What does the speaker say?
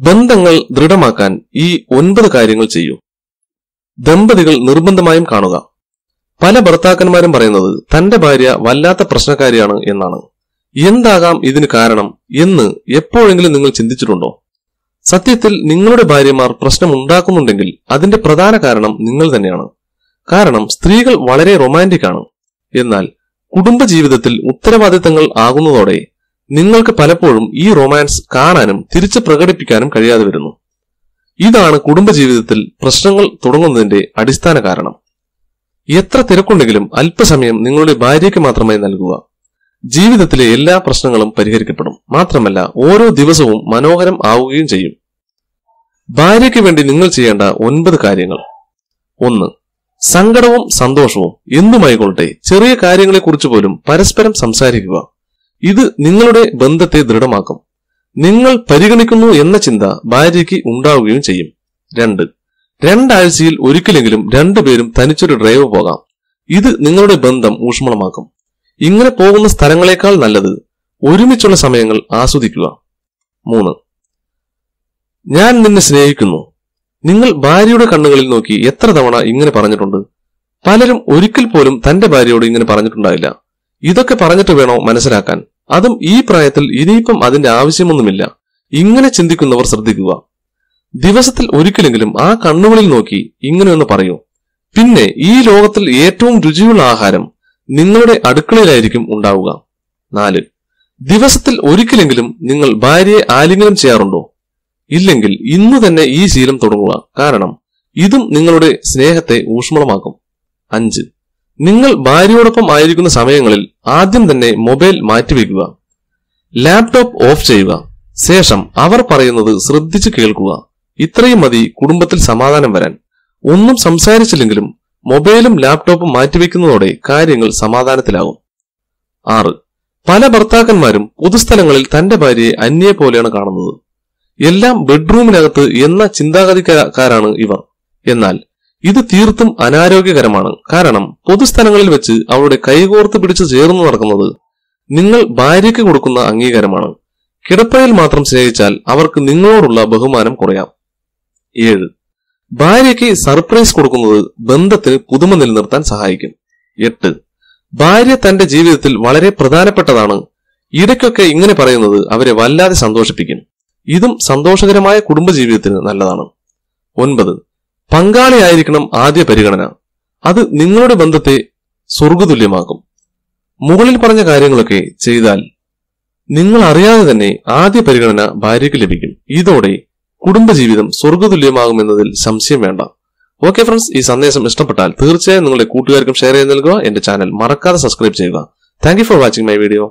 ബന്ധങ്ങൾ ദൃഢമാക്കാൻ ഈ ഒൻപത് കാര്യങ്ങൾ ചെയ്യൂ. ദമ്പതികൾ നിർബന്ധമായും കാണുക. പല ഭർത്താക്കന്മാരും പറയുന്നത് തന്റെ ഭാര്യ വല്ലാത്ത പ്രശ്നക്കാരിയാണ് എന്നാണ്. എന്താകാം ഇതിന് കാരണം എന്ന് എപ്പോഴെങ്കിലും നിങ്ങൾ ചിന്തിച്ചിട്ടുണ്ടോ? സത്യത്തിൽ നിങ്ങളുടെ ഭാര്യമാർ പ്രശ്നം ഉണ്ടാക്കുന്നുണ്ടെങ്കിൽ അതിന്റെ പ്രധാന കാരണം നിങ്ങൾ തന്നെയാണ്. കാരണം സ്ത്രീകൾ വളരെ റൊമാന്റിക് ആണ്. എന്നാൽ കുടുംബ ജീവിതത്തിൽ ഉത്തരവാദിത്തങ്ങൾ ആകുന്നതോടെ നിങ്ങൾക്ക് പലപ്പോഴും ഈ റൊമാൻസ് കാണാനും തിരിച്ചു പ്രകടിപ്പിക്കാനും കഴിയാതെ വരുന്നു. ഇതാണ് കുടുംബജീവിതത്തിൽ പ്രശ്നങ്ങൾ തുടങ്ങുന്നതിന്റെ അടിസ്ഥാന കാരണം. എത്ര തിരക്കുണ്ടെങ്കിലും അല്പസമയം നിങ്ങളുടെ ഭാര്യയ്ക്ക് മാത്രമായി നൽകുക. ജീവിതത്തിലെ എല്ലാ പ്രശ്നങ്ങളും പരിഹരിക്കപ്പെടും. മാത്രമല്ല ഓരോ ദിവസവും മനോഹരം ആവുകയും ചെയ്യും. ഭാര്യയ്ക്ക് വേണ്ടി നിങ്ങൾ ചെയ്യേണ്ട ഒൻപത് കാര്യങ്ങൾ. ഒന്ന് സങ്കടവും സന്തോഷവും എന്തുമായിക്കൊള്ളട്ടെ? ചെറിയ കാര്യങ്ങളെക്കുറിച്ച് പോലും പരസ്പരം സംസാരിക്കുക. ഇത് നിങ്ങളുടെ ബന്ധത്തെ ദൃഢമാക്കും. നിങ്ങൾ പരിഗണിക്കുന്നു എന്ന ചിന്ത ഭാര്യയ്ക്ക് ഉണ്ടാവുകയും ചെയ്യും. രണ്ട്. രണ്ടാഴ്ചയിൽ ഒരിക്കലെങ്കിലും രണ്ടുപേരും തനിച്ചൊരു ഡ്രൈവ് പോകാം. ഇത് നിങ്ങളുടെ ബന്ധം ഊഷ്മളമാക്കും. ഇങ്ങനെ പോകുന്ന സ്ഥലങ്ങളെക്കാൾ നല്ലത് ഒരുമിച്ചുള്ള സമയങ്ങൾ ആസ്വദിക്കുക. മൂന്ന്. ഞാൻ നിന്നെ സ്നേഹിക്കുന്നു. നിങ്ങൾ ഭാര്യയുടെ കണ്ണുകളിൽ നോക്കി എത്ര തവണ ഇങ്ങനെ പറഞ്ഞിട്ടുണ്ട്? പലരും ഒരിക്കൽ പോലും തന്റെ ഭാര്യയോട് ഇങ്ങനെ പറഞ്ഞിട്ടുണ്ടാവില്ല ഇതൊക്കെ പറഞ്ഞിട്ട് വേണോ മനസ്സിലാക്കാൻ? അതും ഈ പ്രായത്തിൽ ഇനിയിപ്പം അതിന്റെ ആവശ്യമൊന്നുമില്ല. ഇങ്ങനെ ചിന്തിക്കുന്നവർ ശ്രദ്ധിക്കുക. ദിവസത്തിൽ ഒരിക്കലെങ്കിലും ആ കണ്ണുകളിൽ നോക്കി ഇങ്ങനെയൊന്ന് പറയൂ. പിന്നെ ഈ ലോകത്തിൽ ഏറ്റവും രുചിയുള്ള ആഹാരം നിങ്ങളുടെ അടുക്കളയിലായിരിക്കും ഉണ്ടാവുക. നാല്. ദിവസത്തിൽ ഒരിക്കലെങ്കിലും നിങ്ങൾ ഭാര്യയെ ആലിംഗനം ചെയ്യാറുണ്ടോ? ഇല്ലെങ്കിൽ ഇന്ന് തന്നെ ഈ ശീലം തുടങ്ങുക. കാരണം ഇതും നിങ്ങളുടെ സ്നേഹത്തെ ഊഷ്മളമാക്കും. അഞ്ച്. നിങ്ങൾ ഭാര്യയോടൊപ്പം ആയിരിക്കുന്ന സമയങ്ങളിൽ ആദ്യം തന്നെ മൊബൈൽ മാറ്റിവെക്കുക. ലാപ്ടോപ്പ് ഓഫ് ചെയ്യുക. ശേഷം അവർ പറയുന്നത് ശ്രദ്ധിച്ചു കേൾക്കുക. ഇത്രയും മതി കുടുംബത്തിൽ സമാധാനം വരാൻ. ഒന്നും സംസാരിച്ചില്ലെങ്കിലും മൊബൈലും ലാപ്ടോപ്പും മാറ്റിവെക്കുന്നതോടെ കാര്യങ്ങൾ സമാധാനത്തിലാകും. ആറ്. പല ഭർത്താക്കന്മാരും പൊതുസ്ഥലങ്ങളിൽ തന്റെ ഭാര്യയെ അന്യെ പോലെയാണ് കാണുന്നത്. എല്ലാം ബെഡ്റൂമിനകത്ത് എന്ന ചിന്താഗതിക്കാരാണ് ഇവർ. എന്നാൽ ഇത് തീർത്തും അനാരോഗ്യകരമാണ്. കാരണം പൊതുസ്ഥലങ്ങളിൽ വെച്ച് അവളുടെ കൈകോർത്ത് പിടിച്ച് ചേർന്ന് നടക്കുന്നത് നിങ്ങൾ ഭാര്യയ്ക്ക് കൊടുക്കുന്ന അംഗീകാരമാണ്. കിടപ്പയിൽ മാത്രം സ്നേഹിച്ചാൽ അവർക്ക് നിങ്ങളോടുള്ള ബഹുമാനം കുറയാം. ഏഴ്. ഭാര്യയ്ക്ക് സർപ്രൈസ് കൊടുക്കുന്നത് ബന്ധത്തിന് പുതുമ നിലനിർത്താൻ സഹായിക്കും. എട്ട്. ഭാര്യ തന്റെ ജീവിതത്തിൽ വളരെ പ്രധാനപ്പെട്ടതാണ്. ഇടയ്ക്കൊക്കെ ഇങ്ങനെ പറയുന്നത് അവരെ വല്ലാതെ സന്തോഷിപ്പിക്കും. ഇതും സന്തോഷകരമായ കുടുംബജീവിതത്തിന് നല്ലതാണ്. ഒൻപത്. പങ്കാളിയായിരിക്കണം ആദ്യ പരിഗണന. അത് നിങ്ങളുടെ ബന്ധത്തെ സ്വർഗതുല്യമാക്കും മുകളിൽ പറഞ്ഞ കാര്യങ്ങളൊക്കെ ചെയ്താൽ നിങ്ങൾ അറിയാതെ തന്നെ ആദ്യ പരിഗണന ഭാര്യയ്ക്ക് ലഭിക്കും. ഇതോടെ കുടുംബജീവിതം സ്വർഗതുല്യമാകുമെന്നതിൽ സംശയം വേണ്ട. ഓക്കെ ഫ്രണ്ട്സ് ഈ സന്ദേശം ഇഷ്ടപ്പെട്ടാൽ തീർച്ചയായും നിങ്ങളുടെ കൂട്ടുകാർക്കും ഷെയർ ചെയ്ത് നൽകുക. എന്റെ ചാനൽ മറക്കാതെ സബ്സ്ക്രൈബ് ചെയ്യുക. Thank for watching my video